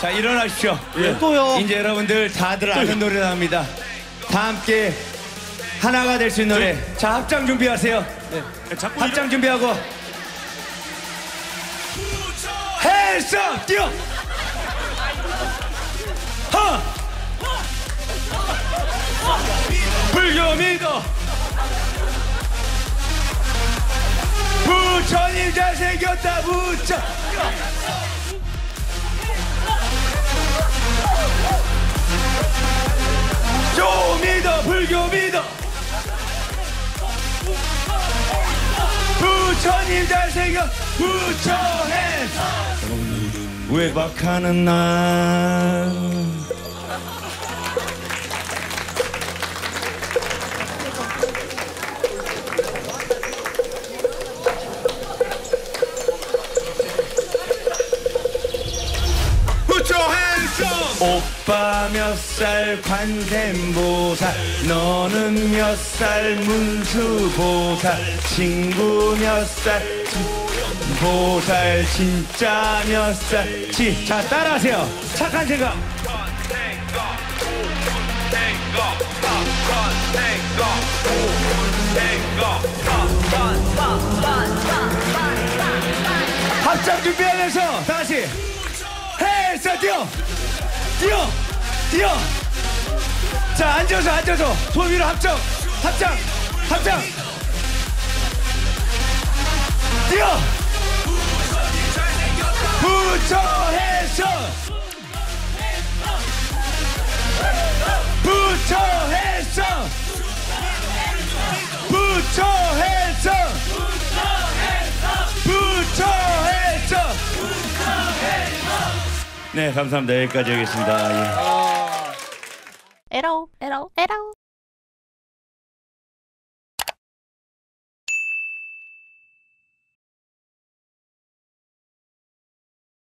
자 일어나십시오. 예, 또요. 이제 여러분들 다들 아는 노래 나옵니다. 다 함께 하나가 될 수 있는 노래. 자 합장 준비하세요. 자꾸 합장 준비하고. 헬스 뛰어. 하. 불교 믿어. 부처님 잘생겼다 부처. 부처님 잘생겨 부처해 외박하는 날 오빠 몇 살 관세음보살 너는 몇 살 문수보살 친구 몇살 보살 진짜 몇 살 지 자 따라하세요. 착한 생각. 합장 준비하면서 다시 헬스 뛰어 뛰어! 뛰어! 자 앉아서 앉아서. 손 위로 합정. 합장 합장 뛰어! 부처해서 네 감사합니다. 여기까지 하겠습니다. 예. 에러 에러 에러